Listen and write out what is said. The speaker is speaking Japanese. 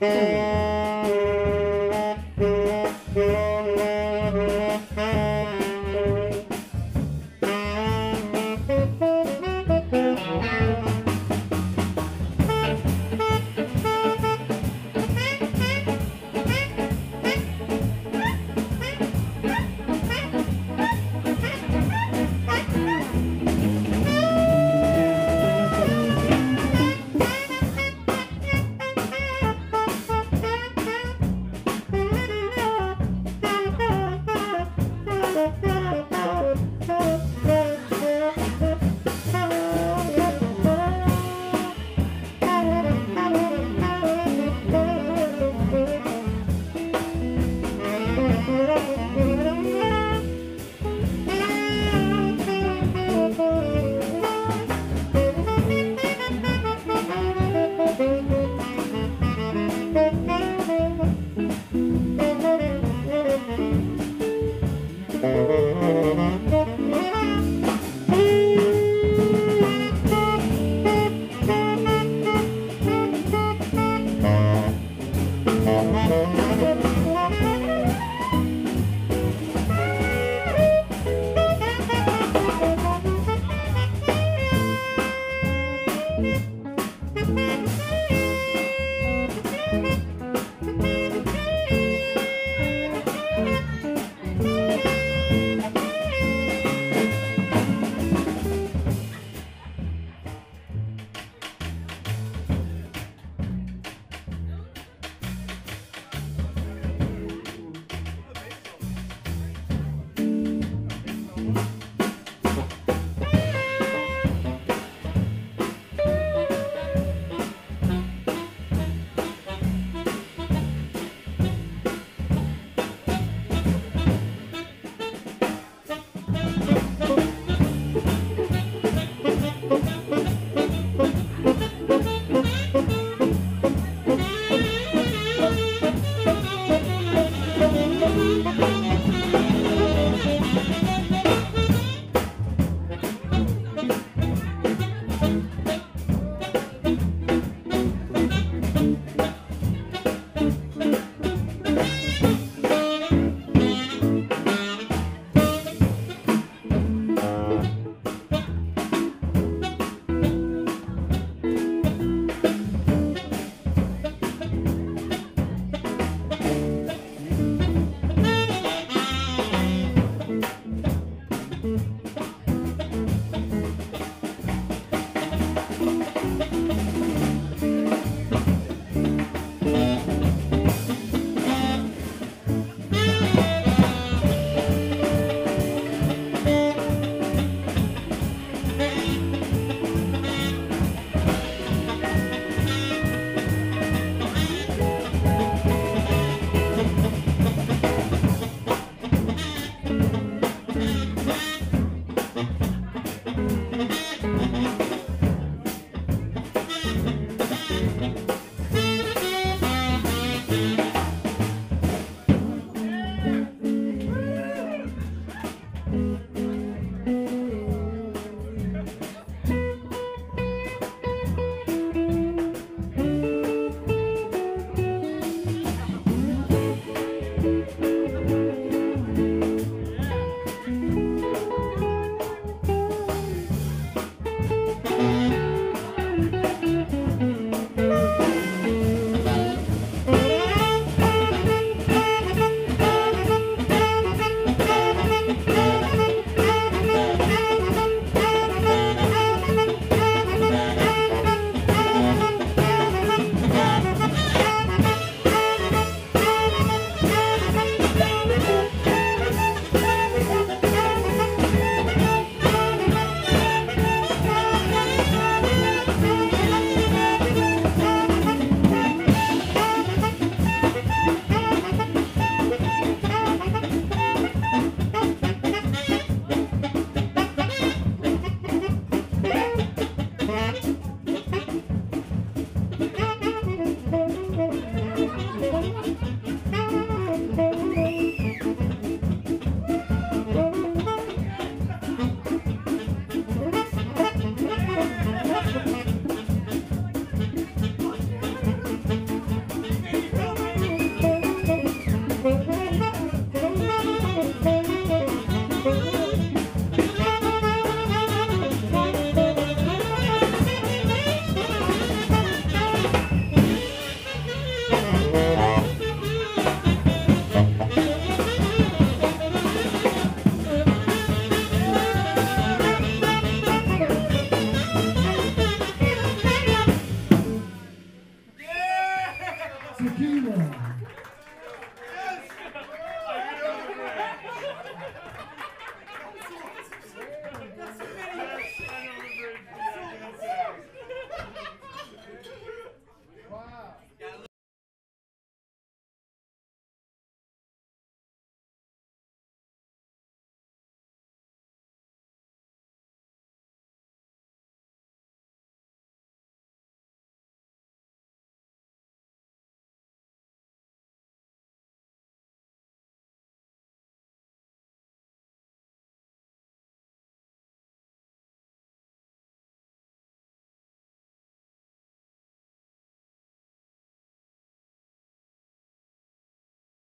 Mm. 月キング